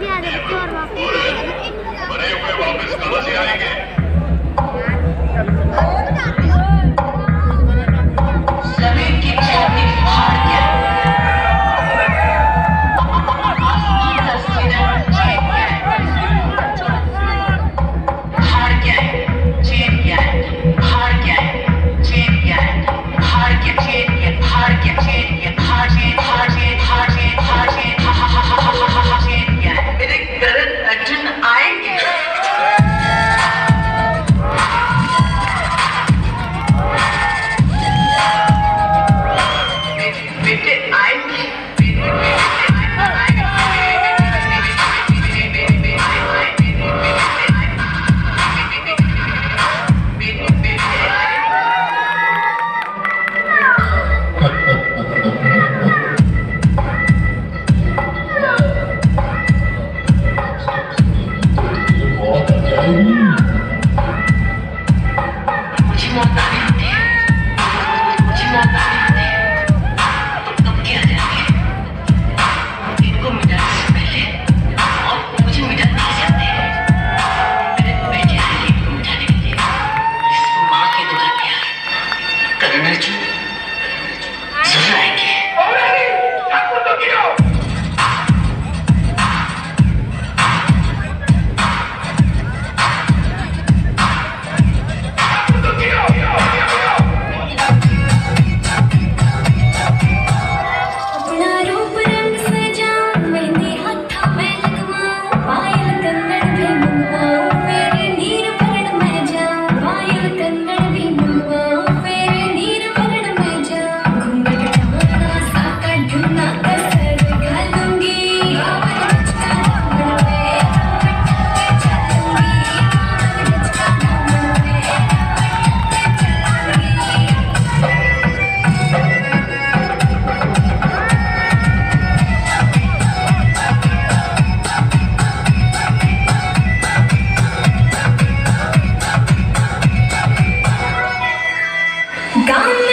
bir var Admit gone.